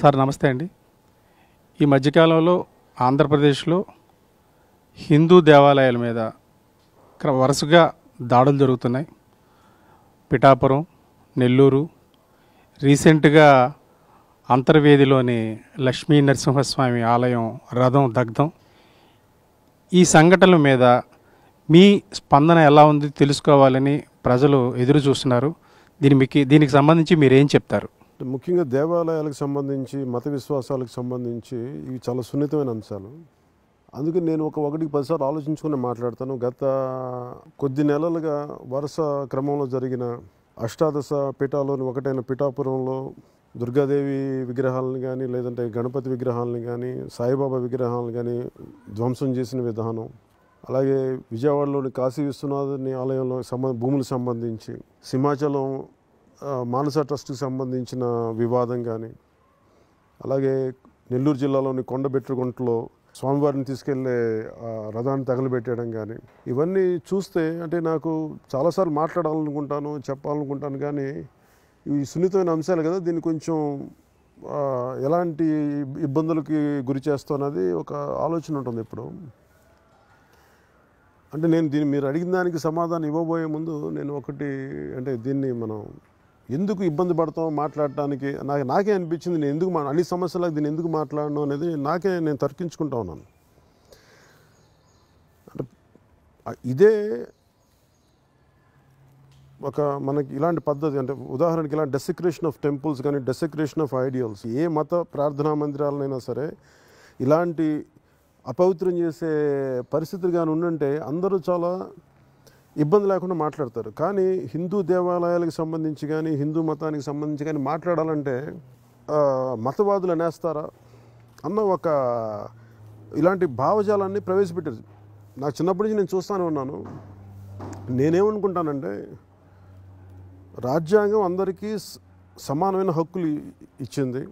Sir నమస్తే అండి. ఈ మధ్యకాలంలో ఆంధ్రప్రదేశ్లో హిందూ దేవాలయాల మీద వరుసగా దాడులు జరుగుతున్నాయి. పిఠాపురం నెల్లూరు రీసెంట్గా అంతర్వేదిలోని లక్ష్మీ నరసింహస్వామి ఆలయం రథం దగ్ధం. ఈ సంఘటనల మీద మీ స్పందన ఎలా ఉంది తెలుసుకోవాలని ప్రజలు ఎదురు చూస్తున్నారు దీని మీకు దీనికి సంబంధించి మీరేం చెప్తారు? ముఖ్యంగా దేవాలయాలకు సంబంధించి మత విశ్వాసాలకు సంబంధించి ఇవి చాలా సున్నితమైన అంశాలు. అందుకే నేను ఒక ఒకటికి పదిసార్లు ఆలోచించుకుని మాట్లాడతాను. గత కొద్ది నెలలుగా వరుస క్రమంలో జరిగిన అష్టాదశ పీఠాలోని ఒకటైన పిఠాపురంలో దుర్గాదేవి విగ్రహాలను కానీ లేదంటే గణపతి విగ్రహాలను కానీ సాయిబాబా విగ్రహాలను కానీ ధ్వంసం చేసిన విధానం అలాగే విజయవాడలోని కాశీ విశ్వనాథుని ఆలయంలో సంబంధ భూములకు సంబంధించి సింహాచలం మానస ట్రస్ట్కి సంబంధించిన వివాదం కానీ అలాగే నెల్లూరు జిల్లాలోని కొండబెట్టుగుంటలో స్వామివారిని తీసుకెళ్ళే రథాన్ని తగలబెట్టేయడం కానీ ఇవన్నీ చూస్తే అంటే నాకు చాలాసార్లు మాట్లాడాలనుకుంటాను చెప్పాలనుకుంటాను కానీ ఇవి సున్నితమైన అంశాలు కదా దీన్ని కొంచెం ఎలాంటి ఇబ్బందులకి గురి చేస్తున్నది ఒక ఆలోచన ఉంటుంది ఇప్పుడు అంటే నేను దీన్ని మీరు అడిగిన దానికి సమాధానం ఇవ్వబోయే ముందు నేను ఒకటి అంటే దీన్ని మనం ఎందుకు ఇబ్బంది పడతాం మాట్లాడటానికి? నాకు నాకే అనిపించింది నేను ఎందుకు మా అన్ని సమస్యలకు దీన్ని ఎందుకు మాట్లాడను అనేది నాకే నేను తర్కించుకుంటా ఉన్నాను. అంటే ఇదే ఒక మనకి ఇలాంటి పద్ధతి అంటే ఉదాహరణకి ఇలాంటి డెసిక్రేషన్ ఆఫ్ టెంపుల్స్ కానీ డెసిక్రేషన్ ఆఫ్ ఐడియల్స్ ఏ మత ప్రార్థనా మందిరాలనైనా సరే ఇలాంటి అపవిత్రం చేసే పరిస్థితులు కానీ ఉండంటే అందరూ చాలా ఇబ్బంది లేకుండా మాట్లాడతారు. కానీ హిందూ దేవాలయాలకు సంబంధించి కానీ హిందూ మతానికి సంబంధించి కానీ మాట్లాడాలంటే మతవాదులు అనేస్తారా? అన్న ఒక ఇలాంటి భావజాలాన్ని ప్రవేశపెట్టారు. నాకు చిన్నప్పటి నుంచి నేను చూస్తానే ఉన్నాను. నేనేమనుకుంటానంటే రాజ్యాంగం అందరికీ సమానమైన హక్కులు ఇచ్చింది.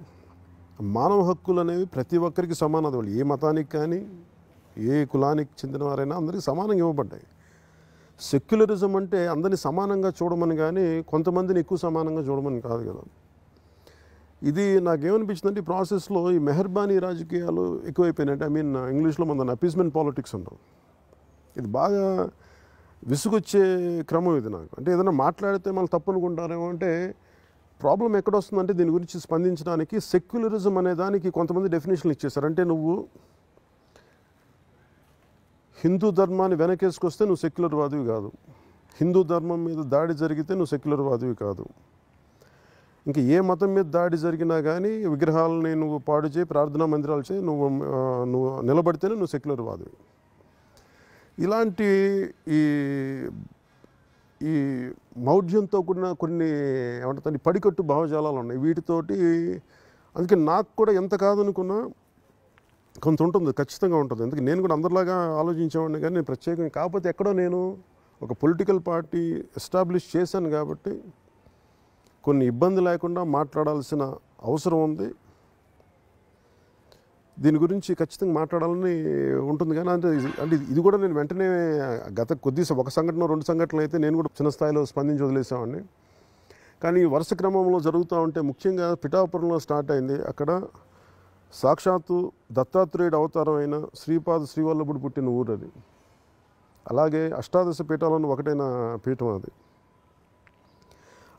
మానవ హక్కులు అనేవి ప్రతి ఒక్కరికి సమానత వాళ్ళు ఏ మతానికి కానీ ఏ కులానికి చెందినవారైనా అందరికీ సమానంగా ఇవ్వబడ్డాయి. సెక్యులరిజం అంటే అందరిని సమానంగా చూడమని కానీ కొంతమందిని ఎక్కువ సమానంగా చూడమని కాదు కదా. ఇది నాకేమనిపించిందంటే ఈ ప్రాసెస్లో ఈ మెహర్బానీ రాజకీయాలు ఎక్కువైపోయినాయి. ఐ మీన్ ఇంగ్లీష్లో మన అపీస్మెంట్ పాలిటిక్స్ అంటాం. ఇది బాగా విసుగొచ్చే క్రమం ఇది నాకు. అంటే ఏదైనా మాట్లాడితే మళ్ళీ తప్పు అనుకుంటారేమో అంటే ప్రాబ్లం ఎక్కడ వస్తుందంటే దీని గురించి స్పందించడానికి సెక్యులరిజం అనే దానికి కొంతమంది డెఫినేషన్లు ఇచ్చేసారు అంటే నువ్వు హిందూ ధర్మాన్ని వెనకేసుకొస్తే నువ్వు సెక్యులర్ వాదివి కాదు. హిందూ ధర్మం మీద దాడి జరిగితే నువ్వు సెక్యులర్ వాదివి కాదు. ఇంకా ఏ మతం మీద దాడి జరిగినా కానీ విగ్రహాలని నువ్వు పాడు చేయి ప్రార్థనా మందిరాలు చేయి నువ్వు నువ్వు నిలబడితేనే నువ్వు సెక్యులర్ వాదివి. ఇలాంటి ఈ ఈ మౌఢ్యంతో కూడిన కొన్ని ఏమంటారు పడికట్టు భావజాలాలు ఉన్నాయి. వీటితోటి అందుకే నాకు కూడా ఎంత కాదనుకున్నా కొంత ఉంటుంది ఖచ్చితంగా ఉంటుంది. ఎందుకు? నేను కూడా అందరిలాగా ఆలోచించేవాడిని కానీ నేను ప్రత్యేకంగా కాకపోతే ఎక్కడో నేను ఒక పొలిటికల్ పార్టీ ఎస్టాబ్లిష్ చేశాను కాబట్టి కొన్ని ఇబ్బంది లేకుండా మాట్లాడాల్సిన అవసరం ఉంది. దీని గురించి ఖచ్చితంగా మాట్లాడాలని ఉంటుంది కానీ అంటే ఇది- అంటే ఇది- కూడా నేను వెంటనే గత కొద్ది ఒక సంఘటన రెండు సంఘటనలు అయితే నేను కూడా చిన్న స్థాయిలో స్పందించి వదిలేసామండి కానీ ఈ వరుస క్రమంలో జరుగుతూ ఉంటే ముఖ్యంగా పిఠాపురంలో స్టార్ట్ అయింది. అక్కడ సాక్షాత్తు దత్తాత్రేయుడు అవతారం అయిన శ్రీపాద శ్రీవల్లభుడు పుట్టిన ఊరు అది. అలాగే అష్టాదశ పీఠాలను ఒకటైన పీఠం అది.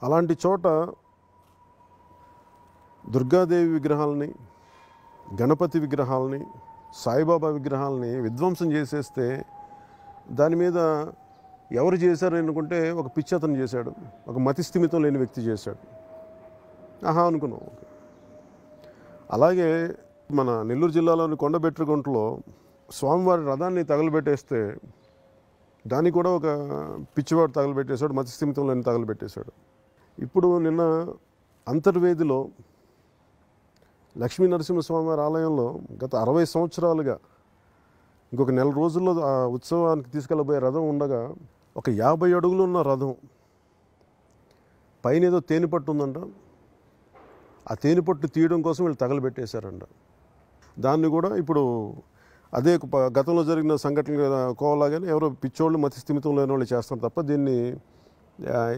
అలాంటి చోట దుర్గాదేవి విగ్రహాలని గణపతి విగ్రహాలని సాయిబాబా విగ్రహాలని విధ్వంసం చేసేస్తే దాని మీద ఎవరు చేశారు అనుకుంటే ఒక పిచ్చి అతను చేశాడు ఒక మతిస్థిమితం లేని వ్యక్తి చేశాడు. ఆహా అనుకున్నాం. అలాగే మన నెల్లూరు జిల్లాలోని కొండబెట్టుగుంటలో స్వామివారి రథాన్ని తగలబెట్టేస్తే దానికి కూడా ఒక పిచ్చివాడు తగలబెట్టేశాడు మతి తగలబెట్టేశాడు. ఇప్పుడు నిన్న అంతర్వేదిలో లక్ష్మీ నరసింహస్వామి వారి ఆలయంలో గత అరవై సంవత్సరాలుగా ఇంకొక నెల రోజుల్లో ఆ ఉత్సవానికి తీసుకెళ్ళబోయే రథం ఉండగా ఒక యాభై అడుగులు ఉన్న రథం పైన ఏదో తేనెపట్టు ఉందంట. ఆ తేనెపట్టు తీయడం కోసం వీళ్ళు తగలబెట్టేశారంట. దాన్ని కూడా ఇప్పుడు అదే గతంలో జరిగిన సంఘటనలు కోవలాగానే ఎవరో పిచ్చోళ్ళు మతిస్థిమితం లేని వాళ్ళు చేస్తారు తప్ప దీన్ని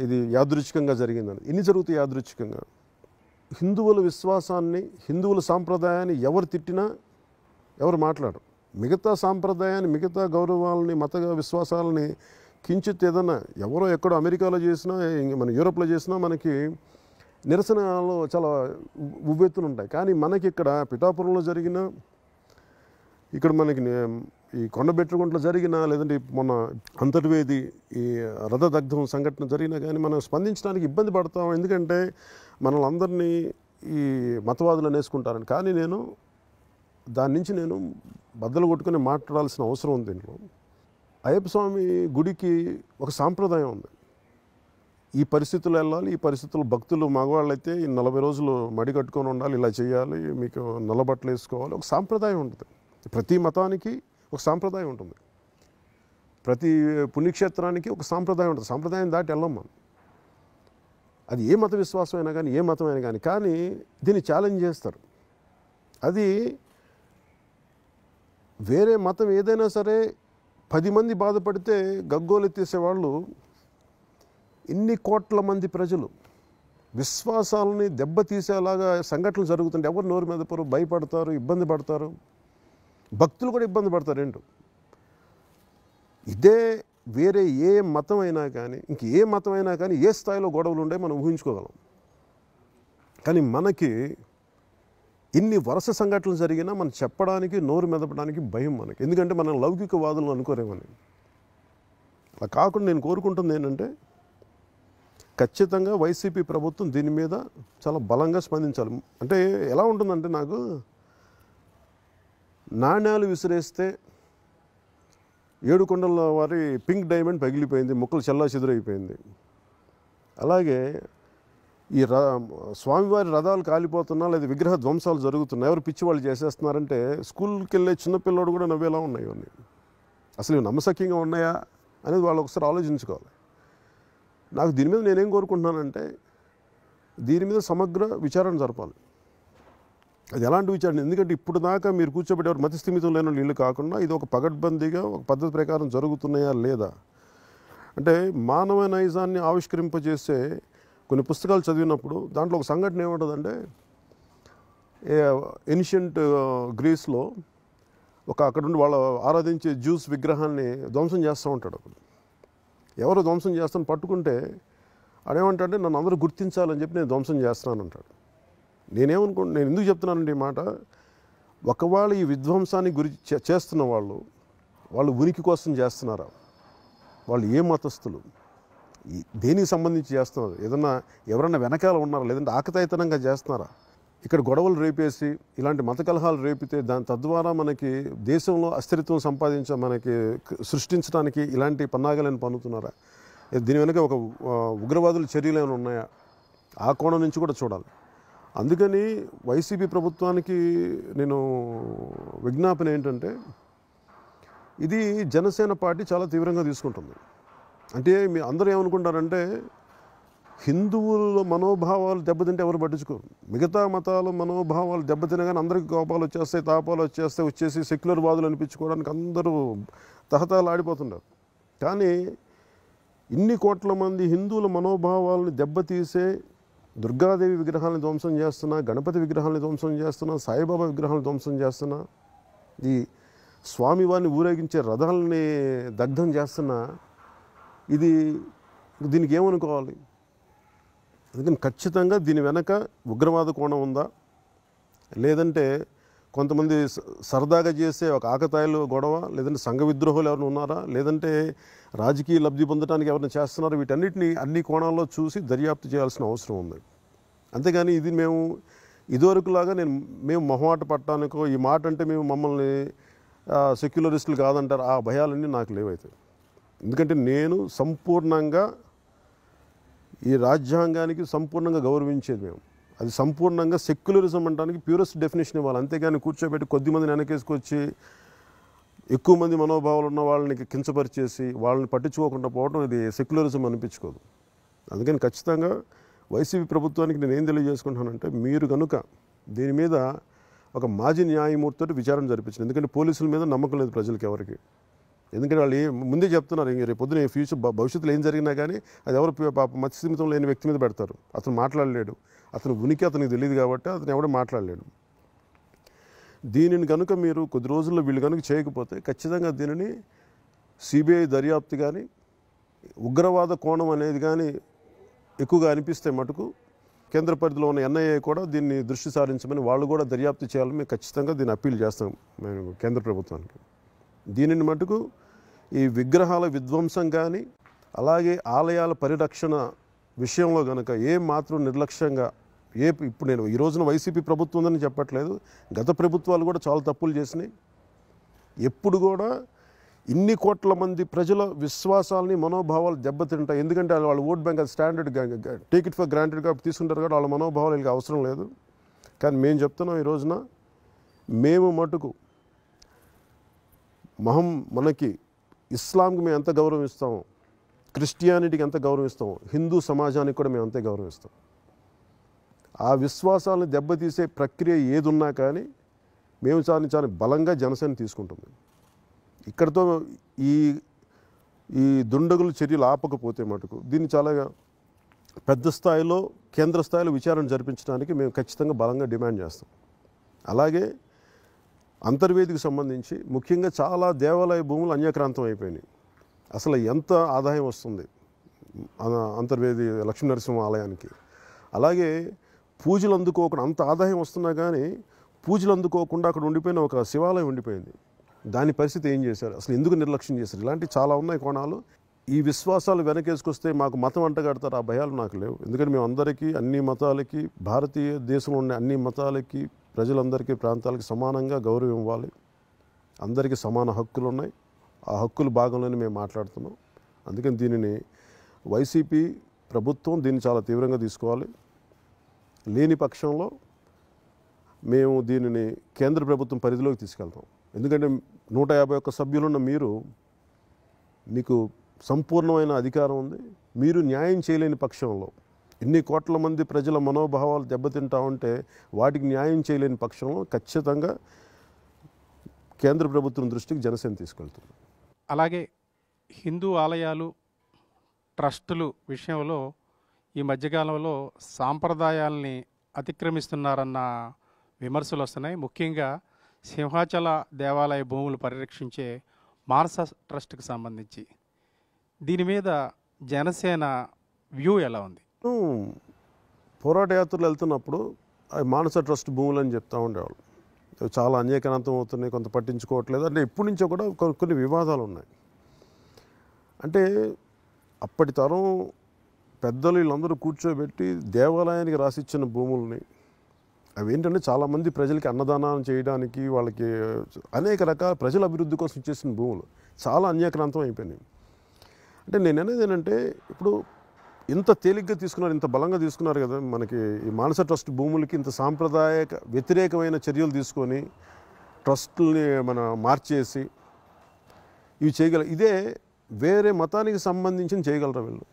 ఇది యాదృచ్ఛికంగా జరిగిందని ఇన్ని జరుగుతాయి యాదృచ్ఛికంగా. హిందువుల విశ్వాసాన్ని హిందువుల సాంప్రదాయాన్ని ఎవరు తిట్టినా ఎవరు మాట్లాడరు. మిగతా సాంప్రదాయాన్ని మిగతా గౌరవాలని మత విశ్వాసాలని కించిత్ ఏదన్నా ఎవరో ఎక్కడో అమెరికాలో చేసినా మన యూరోప్లో చేసినా మనకి నిరసనలు చాలా ఉవ్వెత్తులు ఉంటాయి కానీ మనకి ఇక్కడ పిఠాపురంలో జరిగిన ఇక్కడ మనకి ఈ కొండబెట్టుకుంట్లో జరిగిన లేదంటే మొన్న అంతర్వేది ఈ రథదగ్ధం సంఘటన జరిగినా కానీ మనం స్పందించడానికి ఇబ్బంది పడతాం. ఎందుకంటే మనల్ని అందరినీ ఈ మతవాదులు అనేసుకుంటారని. కానీ నేను దాని నుంచి నేను బద్దలు కొట్టుకుని మాట్లాడాల్సిన అవసరం ఉంది దీంట్లో అయ్యప్ప స్వామి గుడికి ఒక సాంప్రదాయం ఉంది. ఈ పరిస్థితులు వెళ్ళాలి ఈ పరిస్థితులు భక్తులు మగవాళ్ళు అయితే ఈ నలభై రోజులు మడి కట్టుకొని ఉండాలి ఇలా చేయాలి మీకు నల్లబట్టలు వేసుకోవాలి. ఒక సాంప్రదాయం ఉంటుంది. ప్రతి మతానికి ఒక సాంప్రదాయం ఉంటుంది. ప్రతి పుణ్యక్షేత్రానికి ఒక సాంప్రదాయం ఉంటుంది. సాంప్రదాయం దాటి వెళ్ళాం మనం. అది ఏ మత విశ్వాసం అయినా కానీ ఏ మతం అయినా కానీ కానీ దీన్ని ఛాలెంజ్ చేస్తారు. అది వేరే మతం ఏదైనా సరే పది మంది బాధపడితే గగ్గోలు వాళ్ళు ఇన్ని కోట్ల మంది ప్రజలు విశ్వాసాలని దెబ్బతీసేలాగా సంఘటనలు జరుగుతుంటే ఎవరు నోరు మీద పరు భయపడతారు ఇబ్బంది పడతారు? భక్తులు కూడా ఇబ్బంది పడతారు ఏంటో? ఇదే వేరే ఏ మతం అయినా కానీ ఇంక ఏ మతం అయినా కానీ ఏ స్థాయిలో గొడవలు ఉండే మనం ఊహించుకోగలం. కానీ మనకి ఇన్ని వరుస సంఘటనలు జరిగినా మనం చెప్పడానికి నోరు మెదపడానికి భయం మనకి. ఎందుకంటే మనం లౌకికవాదులు అనుకోరేమని అలా కాకుండా నేను కోరుకుంటుంది ఏంటంటే ఖచ్చితంగా వైసీపీ ప్రభుత్వం దీని మీద చాలా బలంగా స్పందించాలి. అంటే ఎలా ఉంటుందంటే నాకు నాణ్యాలు విసిరేస్తే ఏడుకొండల వారి పింక్ డైమండ్ పగిలిపోయింది ముక్కలు చల్లా చెదురైపోయింది. అలాగే ఈ ర స్వామివారి రథాలు కాలిపోతున్నా లేదా విగ్రహ ధ్వంసాలు జరుగుతున్నాయి ఎవరు పిచ్చి వాళ్ళు చేసేస్తున్నారంటే స్కూల్కి వెళ్ళే చిన్నపిల్లోడు కూడా నవ్వేలా ఉన్నాయి ఇవన్నీ. అసలు ఇవి నమ్మసక్యంగా ఉన్నాయా అనేది వాళ్ళు ఒకసారి ఆలోచించుకోవాలి. నాకు దీని మీద నేనేం కోరుకుంటున్నానంటే దీని మీద సమగ్ర విచారణ జరపాలి. అది ఎలాంటి విచారణ? ఎందుకంటే ఇప్పుడు దాకా మీరు కూర్చోబెట్టేవారు మతిస్థిమితం లేని నీళ్ళు కాకుండా ఇది ఒక పగడ్బందీగా ఒక పద్ధతి ప్రకారం జరుగుతున్నాయా లేదా? అంటే మానవ నైజాన్ని ఆవిష్కరింపజేసే కొన్ని పుస్తకాలు చదివినప్పుడు దాంట్లో ఒక సంఘటన ఏముంటుందంటే ఏన్షియంట్ గ్రీస్లో ఒక అక్కడ నుండి వాళ్ళు ఆరాధించే జ్యూస్ విగ్రహాన్ని ధ్వంసం చేస్తూ ఉంటాడు ఎవరు ధ్వంసం చేస్తాను పట్టుకుంటే అడేమంటాడంటే నన్ను అందరూ గుర్తించాలని చెప్పి నేను ధ్వంసం చేస్తున్నాను అంటాడు. నేనేమనుకో నేను ఎందుకు చెప్తున్నానండి ఈ మాట? ఒకవేళ ఈ విధ్వంసాన్ని గురి చే- చేస్తున్న వాళ్ళు వాళ్ళు ఉనికి కోసం చేస్తున్నారా? వాళ్ళు ఏ మతస్థులు? దేనికి సంబంధించి చేస్తున్నారు? ఏదన్నా ఎవరన్నా వెనకాల ఉన్నారా? లేదంటే ఆకతాయితనంగా చేస్తున్నారా? ఇక్కడ గొడవలు రేపేసి ఇలాంటి మత కలహాలు రేపితే దాని తద్వారా మనకి దేశంలో అస్థిరత్వం సంపాదించ మనకి సృష్టించడానికి ఇలాంటి పన్నాగాలను పన్నుతున్నారా? దీని వెనుక ఒక ఉగ్రవాదుల చర్యలు ఏమైనా ఉన్నాయా? ఆ కోణం నుంచి కూడా చూడాలి. అందుకని వైసీపీ ప్రభుత్వానికి నేను విజ్ఞాపన ఏంటంటే ఇది జనసేన పార్టీ చాలా తీవ్రంగా తీసుకుంటుంది. అంటే మీ అందరూ ఏమనుకుంటారంటే హిందువుల మనోభావాలు దెబ్బతింటే ఎవరు పట్టించుకోరు. మిగతా మతాల మనోభావాలు దెబ్బతినగానే అందరికీ కోపాలు వచ్చేస్తాయి తాపాలు వచ్చేస్తాయి వచ్చేసి సెక్యులర్ వాదులు అనిపించుకోవడానికి అందరూ తహతాలు కానీ ఇన్ని కోట్ల మంది హిందువుల మనోభావాలను దెబ్బతీసే దుర్గాదేవి విగ్రహాలను ధ్వంసం చేస్తున్నా గణపతి విగ్రహాలను ధ్వంసం చేస్తున్నా సాయిబాబా విగ్రహాలను ధ్వంసం చేస్తున్నా ఈ స్వామివారిని ఊరేగించే రథాలని దగ్ధం చేస్తున్నా ఇది దీనికి ఏమనుకోవాలి? అందుకని ఖచ్చితంగా దీని వెనక ఉగ్రవాద కోణం ఉందా? లేదంటే కొంతమంది స- సరదాగా చేసే ఒక ఆకతాయిలు గొడవ లేదంటే సంఘ విద్రోహాలు ఎవరైనా ఉన్నారా? లేదంటే రాజకీయ లబ్ధి పొందడానికి ఎవరైనా చేస్తున్నారా? వీటన్నిటిని అన్ని కోణాల్లో చూసి దర్యాప్తు చేయాల్సిన అవసరం ఉంది. అంతేగాని ఇది మేము ఇదివరకులాగా నేను మేము మొహమాట పట్టడానికో ఈ మాట అంటే మేము మమ్మల్ని సెక్యులరిస్టులు కాదంటారు. ఆ భయాలన్నీ నాకు లేవైతే. ఎందుకంటే నేను సంపూర్ణంగా ఈ రాజ్యాంగానికి సంపూర్ణంగా గౌరవించేది మేము. అది సంపూర్ణంగా సెక్యులరిజం అంటానికి ప్యూరెస్ట్ డెఫినేషన్ ఇవ్వాలి. అంతేగాని కూర్చోబెట్టి కొద్ది మందిని వెనకేసుకొచ్చి ఎక్కువ మంది మనోభావాలు ఉన్న వాళ్ళని కించపరిచేసి వాళ్ళని పట్టించుకోకుండా పోవడం ఇది సెక్యులరిజం అనిపించుకోదు. అందుకని ఖచ్చితంగా వైసీపీ ప్రభుత్వానికి నేను ఏం తెలియజేసుకుంటానంటే మీరు కనుక దీని మీద ఒక మాజీ న్యాయమూర్తితో విచారణ జరిపించింది ఎందుకంటే పోలీసుల మీద నమ్మకం లేదు ప్రజలకు ఎవరికి. ఎందుకంటే వాళ్ళు ముందే చెప్తున్నారు ఇంక రేపు పొద్దున ఫ్యూచర్ భవిష్యత్తులో ఏం జరిగినా కానీ అది ఎవరు పాప మత్స్యమితం లేని వ్యక్తి మీద పెడతారు. అతను మాట్లాడలేడు. అతను ఉనికి అతనికి తెలియదు కాబట్టి అతను ఎవడో మాట్లాడలేడు. దీనిని కనుక మీరు కొద్ది రోజుల్లో వీళ్ళు కనుక చేయకపోతే ఖచ్చితంగా దీనిని సిబిఐ దర్యాప్తు కానీ ఉగ్రవాద కోణం అనేది కానీ ఎక్కువగా అనిపిస్తే మటుకు కేంద్ర పరిధిలో ఉన్న ఎన్ఐఏ కూడా దీన్ని దృష్టి సారించమని వాళ్ళు కూడా దర్యాప్తు చేయాలని మేము ఖచ్చితంగా దీన్ని అప్పీల్ చేస్తాం మేము కేంద్ర ప్రభుత్వానికి. దీనిని మటుకు ఈ విగ్రహాల విధ్వంసం కానీ అలాగే ఆలయాల పరిరక్షణ విషయంలో కనుక ఏ మాత్రం నిర్లక్ష్యంగా ఏ ఇప్పుడు నేను ఈ రోజున వైసీపీ ప్రభుత్వం ఉందని చెప్పట్లేదు గత ప్రభుత్వాలు కూడా చాలా తప్పులు చేసినాయి. ఎప్పుడు కూడా ఇన్ని కోట్ల మంది ప్రజల విశ్వాసాలని మనోభావాలు దెబ్బతింటాయి. ఎందుకంటే వాళ్ళు ఓట్ బ్యాంక్ అది స్టాండర్డ్ టికెట్ ఫర్ గ్రాంటెడ్ కాబట్టి తీసుకుంటారు కాబట్టి వాళ్ళ మనోభావాలు వీళ్ళకి అవసరం లేదు. కానీ మేము చెప్తున్నాం ఈ రోజున మేము మటుకు మహం మనకి ఇస్లాంకి మేము ఎంత గౌరవం ఇస్తామో క్రిస్టియానిటీకి ఎంత గౌరవం ఇస్తామో హిందూ సమాజానికి కూడా మేము అంతే గౌరవం ఇస్తాం ఆ విశ్వాసాలను దెబ్బతీసే ప్రక్రియ ఏది ఉన్నా కానీ మేము చాలా చాలా బలంగా జనసేన తీసుకుంటుంది ఇక్కడతో ఈ ఈ దుండగులు చర్యలు ఆపకపోతే మటుకు దీన్ని చాలా పెద్ద స్థాయిలో కేంద్ర స్థాయిలో విచారణ జరిపించడానికి మేము ఖచ్చితంగా బలంగా డిమాండ్ చేస్తాం. అలాగే అంతర్వేదికి సంబంధించి ముఖ్యంగా చాలా దేవాలయ భూములు అన్యక్రాంతం అయిపోయినాయి. అసలు ఎంత ఆదాయం వస్తుంది అంతర్వేది లక్ష్మీ నరసింహ ఆలయానికి? అలాగే పూజలు అందుకోకుండా అంత ఆదాయం వస్తున్నా కానీ పూజలు అందుకోకుండా అక్కడ ఉండిపోయిన ఒక శివాలయం ఉండిపోయింది. దాని పరిస్థితి ఏం చేశారు? అసలు ఎందుకు నిర్లక్ష్యం చేశారు? ఇలాంటి చాలా ఉన్నాయి కోణాలు. ఈ విశ్వాసాలు వెనకేసుకొస్తే మాకు మతం అంటగడతారు ఆ భయాలు నాకు లేవు. ఎందుకంటే మేము అందరికీ అన్ని మతాలకి భారతీయ దేశంలో ఉన్న అన్ని మతాలకి ప్రజలందరికీ ప్రాంతాలకి సమానంగా గౌరవం ఇవ్వాలి. అందరికీ సమాన హక్కులు ఉన్నాయి. ఆ హక్కుల భాగంలోనే మేము మాట్లాడుతున్నాం. అందుకని దీనిని వైసీపీ ప్రభుత్వం దీన్ని చాలా తీవ్రంగా తీసుకోవాలి. లేని పక్షంలో మేము దీనిని కేంద్ర ప్రభుత్వం పరిధిలోకి తీసుకెళ్తాం. ఎందుకంటే నూట యాభై ఒక్క సభ్యులున్న మీరు మీకు సంపూర్ణమైన అధికారం ఉంది. మీరు న్యాయం చేయలేని పక్షంలో ఇన్ని కోట్ల మంది ప్రజల మనోభావాలు దెబ్బతింటా ఉంటే వాటికి న్యాయం చేయలేని పక్షంలో ఖచ్చితంగా కేంద్ర ప్రభుత్వం దృష్టికి జనసేన తీసుకెళ్తుంది. అలాగే హిందూ ఆలయాలు ట్రస్టులు విషయంలో ఈ మధ్యకాలంలో సాంప్రదాయాల్ని అతిక్రమిస్తున్నారన్న విమర్శలు వస్తున్నాయి. ముఖ్యంగా సింహాచల దేవాలయ భూములు పరిరక్షించే మార్స ట్రస్ట్కి సంబంధించి. దీని మీద జనసేన వ్యూ ఎలా ఉంది? పోరాట యాత్రలు వెళ్తున్నప్పుడు అవి మానస ట్రస్ట్ భూములు అని చెప్తూ ఉండేవాళ్ళు. అవి చాలా అన్యకనంతం అవుతున్నాయి కొంత పట్టించుకోవట్లేదు అంటే ఇప్పటి నుంచో కూడా కొన్ని వివాదాలు ఉన్నాయి. అంటే అప్పటి తరం పెద్దలు వీళ్ళందరూ కూర్చోబెట్టి దేవాలయానికి రాసిచ్చిన భూముల్ని అవి ఏంటంటే చాలామంది ప్రజలకి అన్నదానం చేయడానికి వాళ్ళకి అనేక రకాల ప్రజల అభివృద్ధి కోసం చేసిన భూములు. చాలా అన్యాక్రాంతం అయిపోయినాయి. అంటే నేను అనేది ఏంటంటే ఇప్పుడు ఇంత తేలిగ్గా తీసుకున్నారు ఇంత బలంగా తీసుకున్నారు కదా మనకి ఈ మానస ట్రస్ట్ భూములకి ఇంత సాంప్రదాయక వ్యతిరేకమైన చర్యలు తీసుకొని ట్రస్ట్ని మన మార్చేసి ఇవి చేయగల ఇదే వేరే మతానికి సంబంధించిన చేయగలరా వీళ్ళు?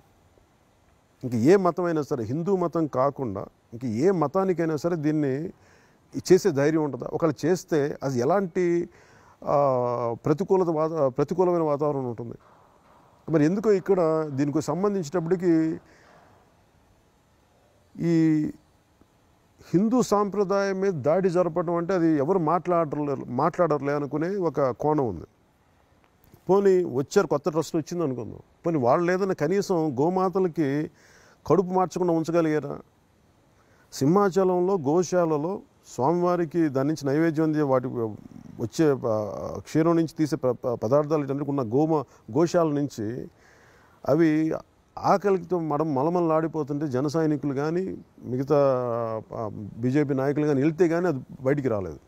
ఇంక ఏ మతమైనా సరే హిందూ మతం కాకుండా ఇంక ఏ మతానికైనా సరే దీన్ని చేసే ధైర్యం ఉంటుందా? ఒకవేళ చేస్తే అది ఎలాంటి ప్రతికూలత వాత ప్రతికూలమైన వాతావరణం ఉంటుంది? మరి ఎందుకో ఇక్కడ దీనికి సంబంధించినప్పటికీ ఈ హిందూ సాంప్రదాయం మీద దాడి జరపడం అంటే అది ఎవరు మాట్లాడరు మాట్లాడరులే అనుకునే ఒక కోణం ఉంది. పోనీ వచ్చారు కొత్త ట్రస్ట్ వచ్చింది అనుకుందాం. పోనీ వాళ్ళు లేదని కనీసం గోమాతలకి కడుపు మార్చకుండా ఉంచగలిగారా? సింహాచలంలో గోశాలలో స్వామివారికి దాని నుంచి నైవేద్యం అందే వాటి వచ్చే క్షీరం నుంచి తీసే ప- పదార్థాలు ఇటన్నిటికి ఉన్న గోమ గోశాల నుంచి అవి ఆకలితో మడం మలమలాడిపోతుంటే జన సైనికులు కానీ మిగతా బీజేపీ నాయకులు కానీ వెళ్తే కానీ అది బయటికి రాలేదు.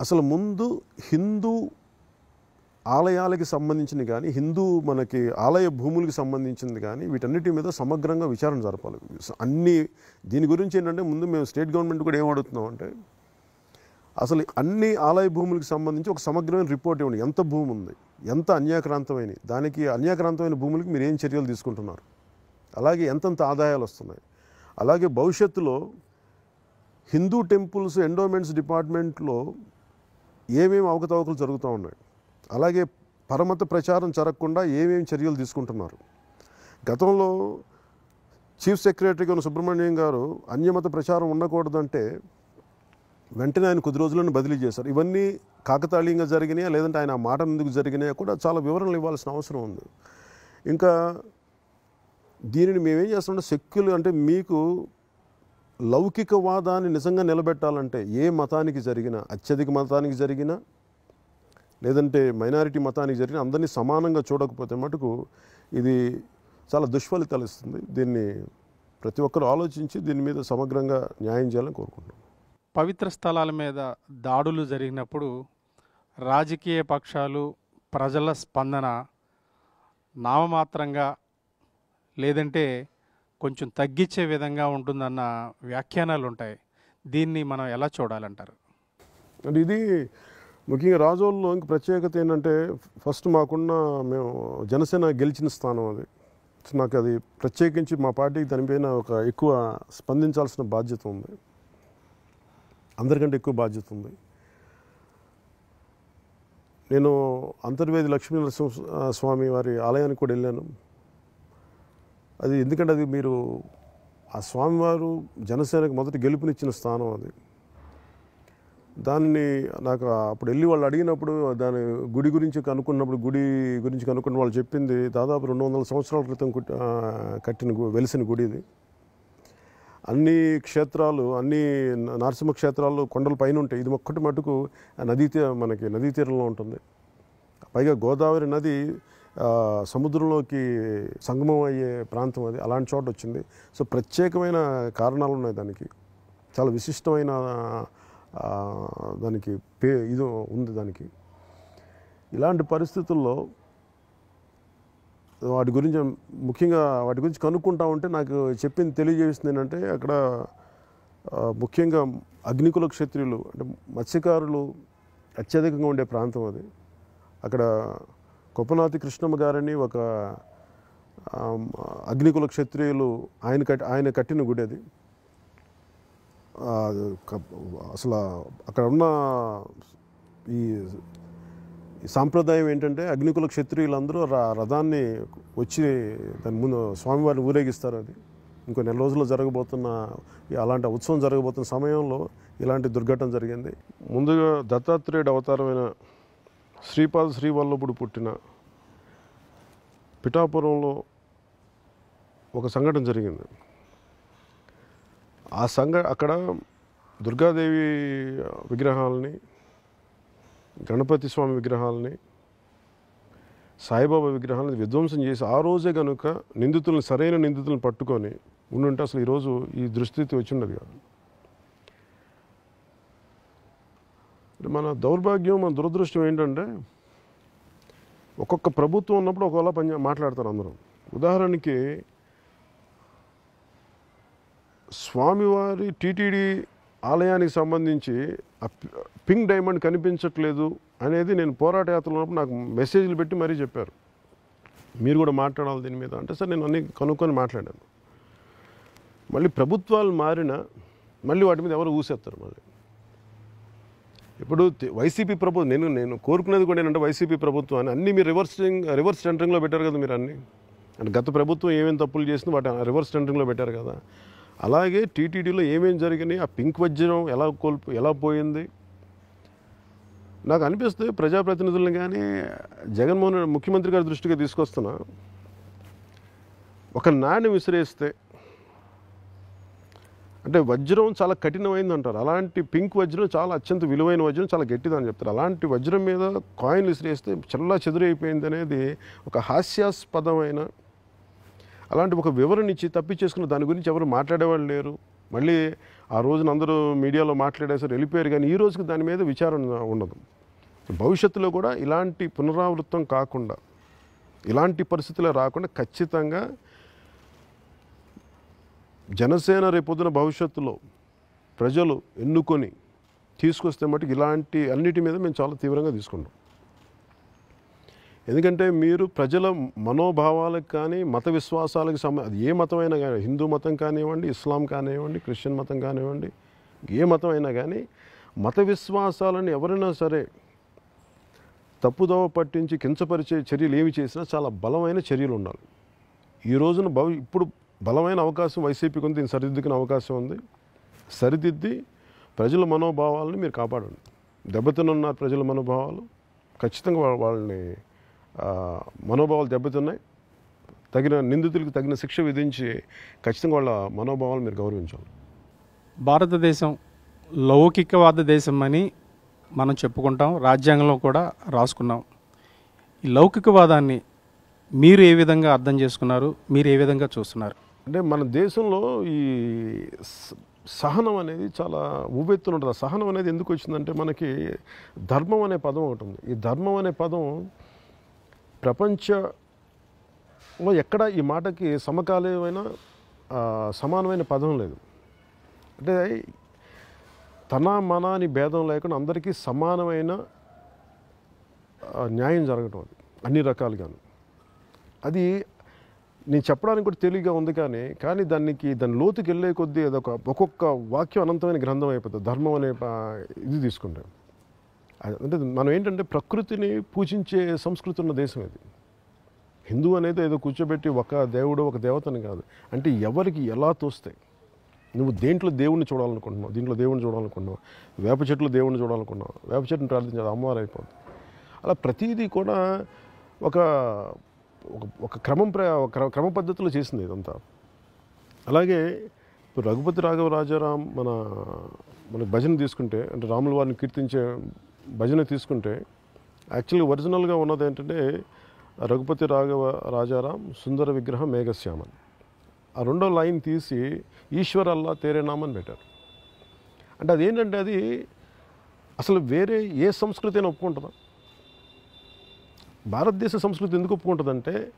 అసలు ముందు హిందూ ఆలయాలకి సంబంధించింది కానీ హిందూ మనకి ఆలయ భూములకి సంబంధించింది కానీ వీటన్నిటి మీద సమగ్రంగా విచారణ జరపాలి. అన్ని దీని గురించి ఏంటంటే ముందు మేము స్టేట్ గవర్నమెంట్ కూడా ఏం అడుగుతున్నాం అంటే అసలు అన్ని ఆలయ భూములకు సంబంధించి ఒక సమగ్రమైన రిపోర్ట్ ఇవ్వండి. ఎంత భూమి ఉంది? ఎంత అన్యాక్రాంతమైన దానికి అన్యాక్రాంతమైన భూములకి మీరు ఏం చర్యలు తీసుకుంటున్నారు? అలాగే ఎంతంత ఆదాయాలు వస్తున్నాయి? అలాగే భవిష్యత్తులో హిందూ టెంపుల్స్ ఎండోమెంట్స్ డిపార్ట్మెంట్లో ఏమేమి అవకతవకలు జరుగుతూ ఉన్నాయి? అలాగే పరమత ప్రచారం జరగకుండా ఏమేమి చర్యలు తీసుకుంటున్నారు? గతంలో చీఫ్ సెక్రటరీగా ఉన్న సుబ్రహ్మణ్యం గారు అన్యమత ప్రచారం ఉండకూడదంటే వెంటనే ఆయన కొద్ది రోజులను బదిలీ చేశారు. ఇవన్నీ కాకతాళీయంగా జరిగినాయా? లేదంటే ఆయన ఆ మాట ఎందుకు జరిగినాయా కూడా చాలా వివరణలు ఇవ్వాల్సిన అవసరం ఉంది. ఇంకా దీనిని మేమేం చేస్తామంటే సెక్యులు అంటే మీకు లౌకికవాదాన్ని నిజంగా నిలబెట్టాలంటే ఏ మతానికి జరిగినా అత్యధిక మతానికి జరిగినా లేదంటే మైనారిటీ మతానికి జరిగిన అందరినీ సమానంగా చూడకపోతే మటుకు ఇది చాలా దుష్ఫలితాలు ఇస్తుంది. దీన్ని ప్రతి ఒక్కరు ఆలోచించి దీని మీద సమగ్రంగా న్యాయం చేయాలని కోరుకుంటున్నాం. పవిత్ర స్థలాల మీద దాడులు జరిగినప్పుడు రాజకీయ పక్షాలు ప్రజల స్పందన నామమాత్రంగా లేదంటే కొంచెం తగ్గించే విధంగా ఉంటుందన్న వ్యాఖ్యానాలు ఉంటాయి దీన్ని మనం ఎలా చూడాలంటారు? అంటే ఇది ముఖ్యంగా రాజోల్లో ఇంక ప్రత్యేకత ఏంటంటే ఫస్ట్ మాకున్న మేము జనసేన గెలిచిన స్థానం అది. నాకు అది ప్రత్యేకించి మా పార్టీకి దానిపైన ఒక ఎక్కువ స్పందించాల్సిన బాధ్యత ఉంది. అందరికంటే ఎక్కువ బాధ్యత ఉంది. నేను అంతర్వేది లక్ష్మీ నరసింహ స్వామి వారి ఆలయానికి కూడా వెళ్ళాను. అది ఎందుకంటే అది మీరు ఆ స్వామివారు జనసేనకు మొదటి గెలుపునిచ్చిన స్థానం అది. దాన్ని నాకు అప్పుడు వెళ్ళి వాళ్ళు అడిగినప్పుడు దాని గుడి గురించి కనుక్కున్నప్పుడు గుడి గురించి కనుక్కున్న వాళ్ళు చెప్పింది దాదాపు రెండు వందల సంవత్సరాల క్రితం కట్టిన వెలిసిన గుడి ఇది. అన్ని క్షేత్రాలు అన్ని నరసింహ క్షేత్రాలు కొండల పైన ఉంటాయి. ఇది ఒక్కటి మటుకు ఆ నదీ మనకి నదీ తీరంలో ఉంటుంది. పైగా గోదావరి నది సముద్రంలోకి సంగమం అయ్యే ప్రాంతం అది. అలాంటి చోట వచ్చింది. సో ప్రత్యేకమైన కారణాలు ఉన్నాయి దానికి. చాలా విశిష్టమైన దానికి పే ఇది ఉంది దానికి. ఇలాంటి పరిస్థితుల్లో వాటి గురించి ముఖ్యంగా వాటి గురించి కనుక్కుంటా ఉంటే నాకు చెప్పింది తెలియజేస్తుంది ఏంటంటే అక్కడ ముఖ్యంగా అగ్నికుల క్షత్రియులు అంటే మత్స్యకారులు అత్యధికంగా ఉండే ప్రాంతం అది. అక్కడ కొప్పనాతి కృష్ణమ్మ గారని ఒక అగ్నికుల క్షత్రియులు ఆయన కట్టి ఆయన కట్టిన గుడి అది. అసలు అక్కడ ఉన్న ఈ సాంప్రదాయం ఏంటంటే అగ్నికుల క్షత్రియులందరూ రథాన్ని వచ్చి దాని ముందు స్వామివారిని ఊరేగిస్తారు అది. ఇంకో నెల రోజుల్లో జరగబోతున్న అలాంటి ఉత్సవం జరగబోతున్న సమయంలో ఇలాంటి దుర్ఘటన జరిగింది. ముందుగా దత్తాత్రేయుడు అవతారమైన శ్రీపాద శ్రీవల్లభుడు పుట్టిన పిఠాపురంలో ఒక సంఘటన జరిగింది. ఆ సంఘ అక్కడ దుర్గాదేవి విగ్రహాలని గణపతి స్వామి విగ్రహాలని సాయిబాబా విగ్రహాలను విధ్వంసం చేసి ఆ రోజే కనుక నిందితులను సరైన నిందితులను పట్టుకొని ఉండుంటే అసలు ఈరోజు ఈ దుస్థితి వచ్చి ఉండదు కాదు. మన దౌర్భాగ్యం మన దురదృష్టం ఏంటంటే ఒక్కొక్క ప్రభుత్వం ఉన్నప్పుడు ఒకవేళ పని మాట్లాడతారు అందరూ. ఉదాహరణకి స్వామివారి టీటీడీ ఆలయానికి సంబంధించి పింక్ డైమండ్ కనిపించట్లేదు అనేది నేను పోరాట యాత్రలో ఉన్నప్పుడు నాకు మెసేజ్లు పెట్టి మరీ చెప్పారు. మీరు కూడా మాట్లాడాలి దీని మీద అంటే సార్ నేను అన్ని కనుక్కొని మాట్లాడాను. మళ్ళీ ప్రభుత్వాలు మారిన మళ్ళీ వాటి మీద ఎవరు ఊసేస్తారు మళ్ళీ? ఇప్పుడు వైసీపీ ప్రభుత్వం నేను నేను కోరుకునేది కూడా ఏంటంటే వైసీపీ ప్రభుత్వం అని అన్ని మీరు రివర్స్ రివర్స్ టెండరింగ్లో పెట్టారు కదా మీరు అన్నీ. అంటే గత ప్రభుత్వం ఏమేమి తప్పులు చేసింది వాటి రివర్స్ టెండరింగ్లో పెట్టారు కదా. అలాగే టీటీడీలో ఏమేమి జరిగినాయి? ఆ పింక్ వజ్రం ఎలా కోల్పో ఎలా పోయింది? నాకు అనిపిస్తుంది ప్రజాప్రతినిధులను కానీ జగన్మోహన్ ముఖ్యమంత్రి గారి దృష్టికి తీసుకొస్తున్నా. ఒక నాణ్యం విసిరేస్తే అంటే వజ్రం చాలా కఠినమైంది అంటారు అలాంటి పింక్ వజ్రం చాలా అత్యంత విలువైన వజ్రం చాలా గట్టిదని చెప్తారు. అలాంటి వజ్రం మీద కాయిన్లు విసిరేస్తే చల్లా చెదురైపోయింది అనేది ఒక హాస్యాస్పదమైన అలాంటి ఒక వివరణ ఇచ్చి తప్పించేసుకున్న దాని గురించి ఎవరు మాట్లాడేవాళ్ళు లేరు. మళ్ళీ ఆ రోజున అందరూ మీడియాలో మాట్లాడేసరి వెళ్ళిపోయారు కానీ ఈ రోజుకి దాని మీద విచారణ ఉండదు. భవిష్యత్తులో కూడా ఇలాంటి పునరావృతం కాకుండా ఇలాంటి పరిస్థితులు రాకుండా ఖచ్చితంగా జనసేన రేపొద్దున భవిష్యత్తులో ప్రజలు ఎన్నుకొని తీసుకొస్తే మటుకు ఇలాంటి అన్నిటి మీద మేము చాలా తీవ్రంగా తీసుకుంటాం. ఎందుకంటే మీరు ప్రజల మనోభావాలకు కానీ మత విశ్వాసాలకు సంబంధ అది ఏ మతమైనా కానీ హిందూ మతం కానివ్వండి ఇస్లాం కానివ్వండి క్రిస్టియన్ మతం కానివ్వండి ఏ మతం అయినా కానీ మత విశ్వాసాలను ఎవరైనా సరే తప్పుదోవ పట్టించి కించపరిచే చర్యలు ఏమి చేసినా చాలా బలమైన చర్యలు ఉండాలి. ఈ రోజున భవి ఇప్పుడు బలమైన అవకాశం వైసీపీకి ఉంది దీన్ని సరిదిద్దుకునే అవకాశం ఉంది. సరిదిద్ది ప్రజల మనోభావాలను మీరు కాపాడండి. దెబ్బతినున్న ప్రజల మనోభావాలు ఖచ్చితంగా వాళ్ళని మనోభావాలు దెబ్బతిన్నాయి. తగిన నిందితులకు తగిన శిక్ష విధించి ఖచ్చితంగా వాళ్ళ మనోభావాలు మీరు గౌరవించాలి. భారతదేశం లౌకికవాద దేశం అని మనం చెప్పుకుంటాం రాజ్యాంగంలో కూడా రాసుకున్నాం. ఈ లౌకికవాదాన్ని మీరు ఏ విధంగా అర్థం చేసుకున్నారు మీరు ఏ విధంగా చూస్తున్నారు? అంటే మన దేశంలో ఈ సహనం అనేది చాలా ఉవ్వెత్తున ఉంటుంది. సహనం అనేది ఎందుకు వచ్చిందంటే మనకి ధర్మం అనే పదం ఒకటి ఉంది. ఈ ధర్మం అనే పదం ప్రపంచంలో ఎక్కడ ఈ మాటకి సమకాలీనమైన సమానమైన పదం లేదు. అంటే తన మన అని భేదం లేకుండా అందరికీ సమానమైన న్యాయం జరగటం అది అన్ని రకాలుగాను. అది నేను చెప్పడానికి కూడా తెలివిగా ఉంది కానీ కానీ దానికి దాని లోతుకి వెళ్ళే కొద్దీ అదొక ఒక్కొక్క వాక్యం అనంతమైన గ్రంథం అయిపోతుంది ధర్మం అనే ఇది తీసుకుంటాను అంటే మనం ఏంటంటే ప్రకృతిని పూజించే సంస్కృతి ఉన్న దేశం ఇది. హిందూ అనేది ఏదో కూర్చోబెట్టి ఒక దేవుడు ఒక దేవతని కాదు. అంటే ఎవరికి ఎలా తోస్తాయి నువ్వు దేంట్లో దేవుణ్ణి చూడాలనుకుంటున్నావు దీంట్లో దేవుణ్ణి చూడాలనుకుంటున్నావు వేప చెట్లు దేవుణ్ణి చూడాలనుకున్నావు వేప చెట్టుని ప్రార్థించాలి అమ్మవారు అయిపోతుంది అలా ప్రతిదీ కూడా ఒక ఒక ఒక క్రమం ప్ర క్రమ- క్రమ పద్ధతిలో చేసింది ఇదంతా. అలాగే ఇప్పుడు రఘుపతి రాఘవ రాజారాం మన మన భజన తీసుకుంటే అంటే రాముల వారిని కీర్తించే భజన తీసుకుంటే యాక్చువల్లీ ఒరిజినల్గా ఉన్నది ఏంటంటే రఘుపతి రాఘవ రాజారాం సుందర విగ్రహం మేఘశ్యామన్. ఆ రెండో లైన్ తీసి ఈశ్వర్ అల్లా తేరేనామని పెట్టారు. అంటే అదేంటంటే అది అసలు వేరే ఏ సంస్కృతి అయినా ఒప్పుకుంటుందా? భారతదేశ సంస్కృతి ఎందుకు ఒప్పుకుంటుందంటే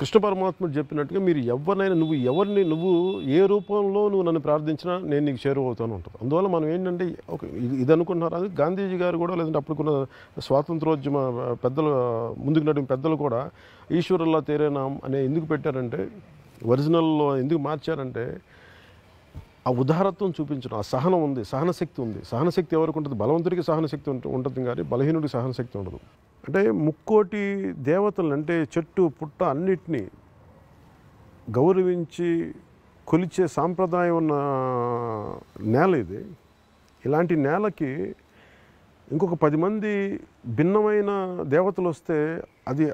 కృష్ణ పరమాత్ముడు చెప్పినట్టుగా మీరు ఎవరినైనా నువ్వు ఎవరిని నువ్వు ఏ రూపంలో నువ్వు నన్ను ప్రార్థించినా నేను నీకు చేరువవుతాను ఉంటుంది అందువల్ల మనం ఏంటంటే ఒక ఇది అనుకుంటున్నారు అది గాంధీజీ గారు కూడా లేదంటే అప్పుడుకున్న స్వాతంత్రోద్యమ పెద్దలు ముందుకు నడిపిన పెద్దలు కూడా ఈశ్వరుల్లా తేరేనాం అనే ఎందుకు పెట్టారంటే ఒరిజినల్లో ఎందుకు మార్చారంటే ఆ ఉదారత్వం చూపించడం ఆ సహనం ఉంది సహనశక్తి ఉంది. సహనశక్తి ఎవరికి ఉంటుంది? బలవంతుడికి సహనశక్తి ఉంటుంది కానీ బలహీనుడికి సహనశక్తి ఉండదు. అంటే ముక్కోటి దేవతలు అంటే చెట్టు పుట్ట అన్నిటినీ గౌరవించి కొలిచే సాంప్రదాయం ఉన్న నేల ఇది. ఇలాంటి నేలకి ఇంకొక పది మంది భిన్నమైన దేవతలు వస్తే అది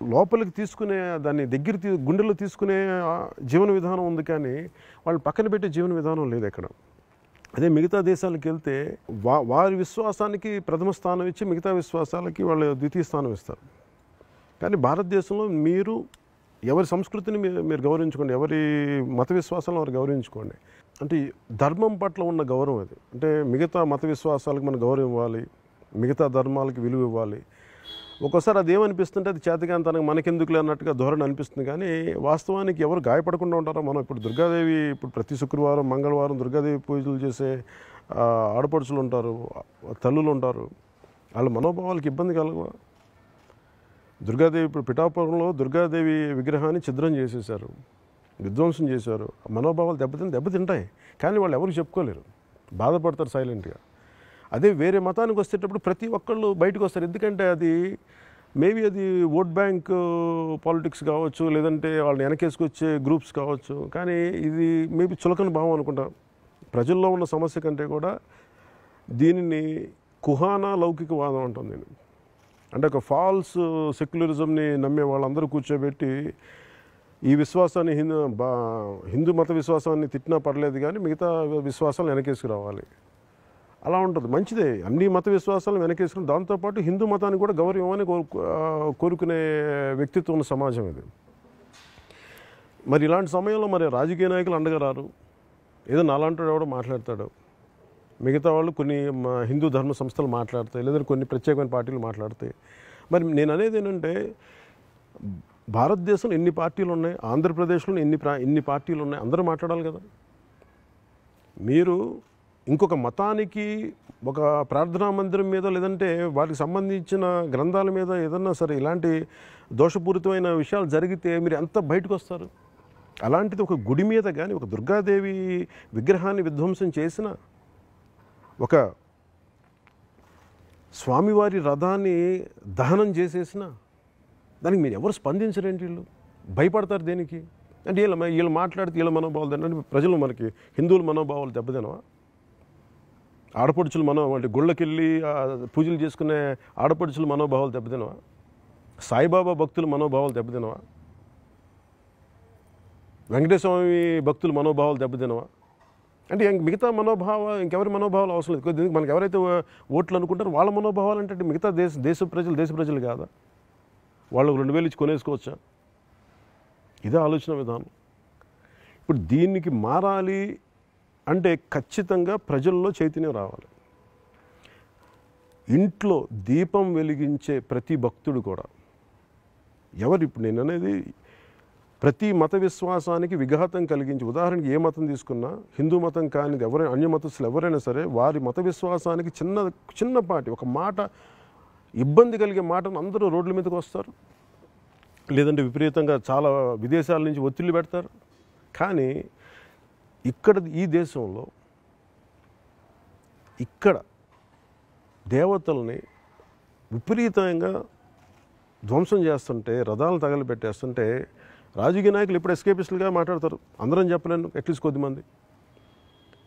లోపలికి తీసుకునే దాన్ని దగ్గర తీ గుండెలో తీసుకునే జీవన విధానం ఉంది కానీ వాళ్ళు పక్కన పెట్టే జీవన విధానం లేదు ఎక్కడ. అదే మిగతా దేశాలకు వెళ్తే వా వారి విశ్వాసానికి ప్రథమ స్థానం ఇచ్చి మిగతా విశ్వాసాలకి వాళ్ళు ద్వితీయ స్థానం ఇస్తారు. కానీ భారతదేశంలో మీరు ఎవరి సంస్కృతిని మీరు మీరు గౌరవించుకోండి ఎవరి మత విశ్వాసాలను వారు గౌరవించుకోండి. అంటే ధర్మం పట్ల ఉన్న గౌరవం అది. అంటే మిగతా మత విశ్వాసాలకు మనం గౌరవం ఇవ్వాలి మిగతా ధర్మాలకి విలువ ఇవ్వాలి ఒక్కోసారి అది ఏమనిపిస్తుంటే అది చేతకాంతనంగా మనకెందుకులే అన్నట్టుగా ధోరణి అనిపిస్తుంది. కానీ వాస్తవానికి ఎవరు గాయపడకుండా ఉంటారో మనం ఇప్పుడు దుర్గాదేవి ఇప్పుడు ప్రతి శుక్రవారం మంగళవారం దుర్గాదేవి పూజలు చేసే ఆడపడుచులు ఉంటారు తల్లులు ఉంటారు. వాళ్ళ మనోభావాలకు ఇబ్బంది కలగవా? దుర్గాదేవి ఇప్పుడు పిఠాపురంలో దుర్గాదేవి విగ్రహాన్ని ఛిద్రం చేసేసారు విధ్వంసం చేశారు. ఆ మనోభావాలు దెబ్బతిని దెబ్బతింటాయి. కానీ వాళ్ళు ఎవరు చెప్పుకోలేరు. బాధపడతారు సైలెంట్గా అదే వేరే మతానికి వచ్చేటప్పుడు ప్రతి ఒక్కళ్ళు బయటకు వస్తారు. ఎందుకంటే అది మేబీ అది ఓట్ బ్యాంక్ పాలిటిక్స్ కావచ్చు లేదంటే వాళ్ళని వెనకేసుకొచ్చే గ్రూప్స్ కావచ్చు. కానీ ఇది మేబీ చులకన భావం అనుకుంటా. ప్రజల్లో ఉన్న సమస్య కంటే కూడా దీనిని కుహానా లౌకికవాదం అంటాం నేను అంటే ఒక ఫాల్స్ సెక్యులరిజంని నమ్మే వాళ్ళందరూ కూర్చోబెట్టి ఈ విశ్వాసాన్ని హిందూ బా హిందూ మత విశ్వాసాన్ని తిట్టినా పర్లేదు కానీ మిగతా విశ్వాసాలు వెనకేసుకురావాలి. అలా ఉంటుంది. మంచిదే. అన్ని మత విశ్వాసాలను వెనకేసుకుని దాంతోపాటు హిందూ మతాన్ని కూడా గౌరవం అని కోరుకు కోరుకునే వ్యక్తిత్వం ఉన్న సమాజం ఇది. మరి ఇలాంటి సమయంలో మరి రాజకీయ నాయకులు అండగా రారు. ఏదో నాలాంటి ఎవడో మాట్లాడతాడు. మిగతా వాళ్ళు కొన్ని హిందూ ధర్మ సంస్థలు మాట్లాడతాయి. లేదంటే కొన్ని ప్రత్యేకమైన పార్టీలు మాట్లాడతాయి. మరి నేను అనేది ఏంటంటే భారతదేశంలో ఎన్ని పార్టీలు ఉన్నాయి? ఆంధ్రప్రదేశ్లో ఎన్ని ప్రా ఎన్ని పార్టీలు ఉన్నాయి? అందరూ మాట్లాడాలి కదా. మీరు ఇంకొక మతానికి ఒక ప్రార్థనా మందిరం మీద లేదంటే వారికి సంబంధించిన గ్రంథాల మీద ఏదన్నా సరే ఇలాంటి దోషపూరితమైన విషయాలు జరిగితే మీరు ఎంత బయటకు వస్తారు? అలాంటిది ఒక గుడి మీద కానీ ఒక దుర్గాదేవి విగ్రహాన్ని విధ్వంసం చేసిన ఒక స్వామివారి రథాన్ని దహనం చేసేసిన దానికి మీరు ఎవరు స్పందించరేంటి వీళ్ళు? భయపడతారు దేనికి? అంటే వీళ్ళ వీళ్ళు మాట్లాడితే వీళ్ళ మనోభావాలు అంటే ప్రజలు మనకి హిందువుల మనోభావాలు దెబ్బతినవా? ఆడపడుచులు మనో అంటే గుళ్ళకెళ్ళి పూజలు చేసుకునే ఆడపడుచుల మనోభావాలు దెబ్బతినవా? సాయిబాబా భక్తుల మనోభావాలు దెబ్బతినవా? వెంకటేశ్వర స్వామి భక్తుల మనోభావాలు దెబ్బతినవా? అంటే మిగతా మనోభావ ఇంకెవరి మనోభావాలు అవసరం లేదు. కొద్దిగా మనకి ఎవరైతే ఓట్లు అనుకుంటారో వాళ్ళ మనోభావాలు అంటే మిగతా దేశ దేశ ప్రజలు దేశ ప్రజలు కాదా? వాళ్ళకు రెండు వేలు ఇచ్చి కొనేసుకోవచ్చా? ఇదే ఆలోచన విధానం. ఇప్పుడు దీనికి మారాలి అంటే ఖచ్చితంగా ప్రజల్లో చైతన్యం రావాలి. ఇంట్లో దీపం వెలిగించే ప్రతి భక్తుడు కూడా ఎవరు ఇప్పుడు నేను అనేది ప్రతి మత విశ్వాసానికి విఘాతం కలిగించి ఉదాహరణకి ఏ మతం తీసుకున్నా హిందూ మతం కానిది ఎవరైనా అన్య మతస్థులు ఎవరైనా సరే వారి మత విశ్వాసానికి చిన్న చిన్నపాటి ఒక మాట ఇబ్బంది కలిగే మాటను అందరూ రోడ్ల మీదకి వస్తారు. లేదంటే విపరీతంగా చాలా విదేశాల నుంచి ఒత్తిళ్ళు పెడతారు. కానీ ఇక్కడ ఈ దేశంలో ఇక్కడ దేవతల్ని విపరీతంగా ధ్వంసం చేస్తుంటే రథాలు తగలబెట్టేస్తుంటే రాజకీయ నాయకులు ఇప్పుడు ఎస్కేపిస్టులుగా మాట్లాడతారు. అందరం చెప్పలేను అట్లీస్ట్ కొద్దిమంది.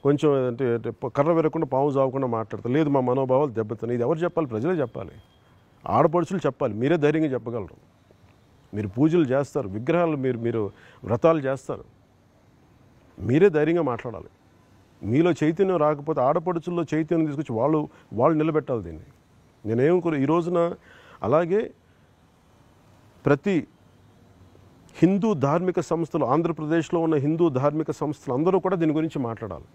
కొంచెం అంటే కర్ర విరగకుండా పాము చావకుండా మాట్లాడతారు. లేదు మా మనోభావాలు దెబ్బతున్నాయి. ఇది ఎవరు చెప్పాలి? ప్రజలే చెప్పాలి. ఆడపడుచులు చెప్పాలి. మీరే ధైర్యంగా చెప్పగలరు. మీరు పూజలు చేస్తారు. విగ్రహాలు మీరు మీరు వ్రతాలు చేస్తారు. మీరే ధైర్యంగా మాట్లాడాలి. మీలో చైతన్యం రాకపోతే ఆడపడుచుల్లో చైతన్యం తీసుకొచ్చి వాళ్ళు వాళ్ళు నిలబెట్టాలి దీన్ని. నేనేం కోరు ఈ రోజున అలాగే ప్రతి హిందూ ధార్మిక సంస్థలు ఆంధ్రప్రదేశ్లో ఉన్న హిందూ ధార్మిక సంస్థలు అందరూ కూడా దీని గురించి మాట్లాడాలి.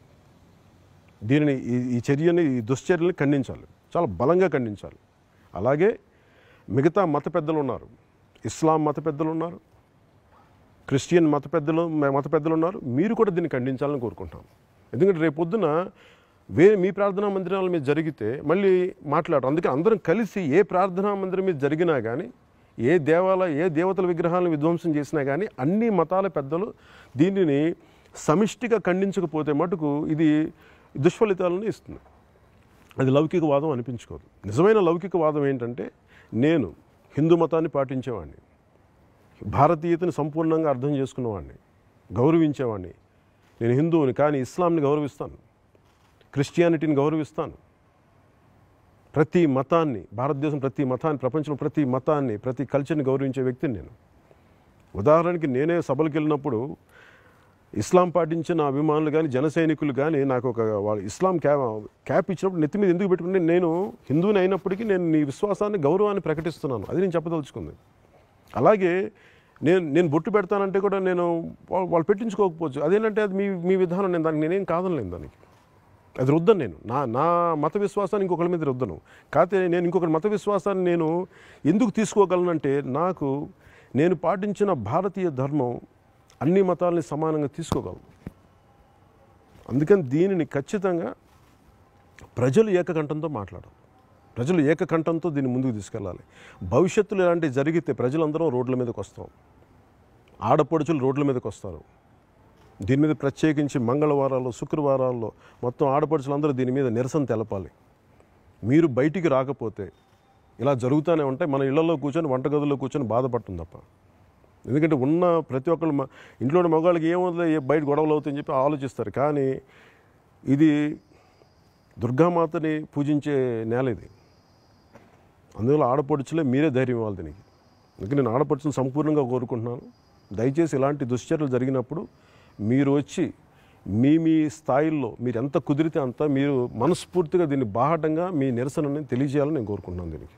దీనిని ఈ ఈ చర్యని ఈ దుశ్చర్యని ఖండించాలి. చాలా బలంగా ఖండించాలి. అలాగే మిగతా మత పెద్దలు ఉన్నారు. ఇస్లాం మత పెద్దలు ఉన్నారు. క్రిస్టియన్ మత పెద్దలు మత పెద్దలు ఉన్నారు. మీరు కూడా దీన్ని ఖండించాలని కోరుకుంటాం. ఎందుకంటే రేపు పొద్దున వే మీ ప్రార్థనా మందిరాల మీద జరిగితే మళ్ళీ మాట్లాడరు. అందుకే అందరం కలిసి ఏ ప్రార్థనా మందిరం మీద జరిగినా కానీ ఏ దేవాలయ ఏ దేవతల విగ్రహాలను విధ్వంసం చేసినా కానీ అన్ని మతాల పెద్దలు దీనిని సమిష్టిగా ఖండించకపోతే మటుకు ఇది దుష్ఫలితాలను ఇస్తుంది. అది లౌకికవాదం అనిపించుకోదు. నిజమైన లౌకికవాదం ఏంటంటే నేను హిందూ మతాన్ని పాటించేవాడిని. భారతీయతను సంపూర్ణంగా అర్థం చేసుకున్నవాడిని గౌరవించేవాడిని. నేను హిందువుని కానీ ఇస్లాంని గౌరవిస్తాను. క్రిస్టియానిటీని గౌరవిస్తాను. ప్రతి మతాన్ని భారతదేశం ప్రతి మతాన్ని ప్రపంచంలో ప్రతి మతాన్ని ప్రతి కల్చర్ని గౌరవించే వ్యక్తిని నేను. ఉదాహరణకి నేనే సభలకు వెళ్ళినప్పుడు ఇస్లాం పాటించిన అభిమానులు కానీ జన సైనికులు కానీ నాకు ఒక వాళ్ళు ఇస్లాం క్యా క్యాప్ ఇచ్చినప్పుడు నెత్తి మీద ఎందుకు పెట్టుకుంటే నేను హిందువుని అయినప్పటికీ నేను నీ విశ్వాసాన్ని గౌరవాన్ని ప్రకటిస్తున్నాను. అది నేను చెప్పదలుచుకుంది. అలాగే నేను నేను బొట్టు పెడతానంటే కూడా నేను వాళ్ళు పెట్టించుకోకపోవచ్చు. అదేంటంటే అది మీ మీ విధానం నేను దానికి నేనేం కాదనలేను దానికి. అది రుద్దను నేను. నా నా మత విశ్వాసాన్ని ఇంకొకరి మీద రుద్దను. కాకపోతే నేను ఇంకొకరి మత విశ్వాసాన్ని నేను ఎందుకు తీసుకోగలనంటే నాకు నేను పాటించిన భారతీయ ధర్మం అన్ని మతాలని సమానంగా తీసుకోగలను. అందుకని దీనిని ఖచ్చితంగా ప్రజలు ఏకకంఠంతో మాట్లాడాలి ప్రజలు ఏకకంఠంతో దీన్ని ముందుకు తీసుకెళ్ళాలి. భవిష్యత్తులో ఇలాంటివి జరిగితే ప్రజలందరం రోడ్ల మీదకి వస్తాం. ఆడపడుచులు రోడ్ల మీదకి వస్తారు. దీని మీద ప్రత్యేకించి మంగళవారాల్లో శుక్రవారాల్లో మొత్తం ఆడపడుచులందరూ దీని మీద నిరసన తెలపాలి. మీరు బయటికి రాకపోతే ఇలా జరుగుతూనే ఉంటాయి. మన ఇళ్ళలో కూర్చొని వంటగదుల్లో కూర్చొని బాధపడుతుంది తప్ప. ఎందుకంటే ఉన్న ప్రతి ఒక్కళ్ళు ఇంట్లోని ఇంట్లో ఉన్న మగవాళ్ళకి ఏమవుతుంది ఏ బయట గొడవలు అవుతాయని చెప్పి ఆలోచిస్తారు. కానీ ఇది దుర్గామాతని పూజించే నేల ఇది. అందువల్ల ఆడపడుచులే మీరే ధైర్యం ఇవ్వాలి దీనికి. అందుకే నేను ఆడపడుచుని సంపూర్ణంగా కోరుకుంటున్నాను. దయచేసి ఇలాంటి దుశ్చర్యలు జరిగినప్పుడు మీరు వచ్చి మీ మీ స్థాయిల్లో మీరు ఎంత కుదిరితే అంత మీరు మనస్ఫూర్తిగా దీన్ని బాహటంగా మీ నిరసనని తెలియజేయాలని నేను కోరుకుంటున్నాను దీనికి.